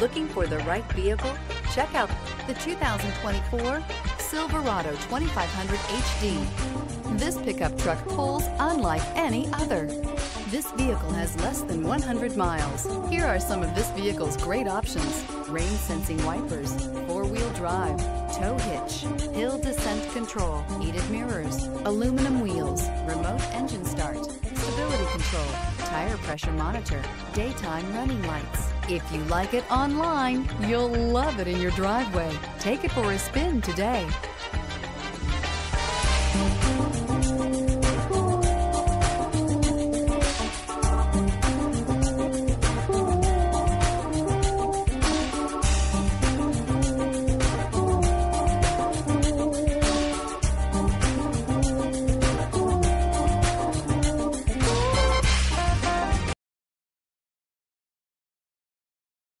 Looking for the right vehicle? Check out the 2024 Silverado 2500 HD. This pickup truck pulls unlike any other. This vehicle has less than 100 miles. Here are some of this vehicle's great options. Rain sensing wipers, four-wheel drive, tow hitch, hill descent control, heated mirrors, aluminum wheels, remote engine start, stability control, tire pressure monitor, daytime running lights. If you like it online, you'll love it in your driveway. Take it for a spin today.